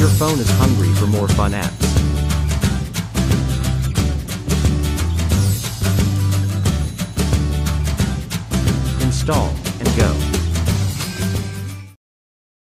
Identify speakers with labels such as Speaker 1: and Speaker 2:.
Speaker 1: Your phone is hungry for more fun apps. Install and go.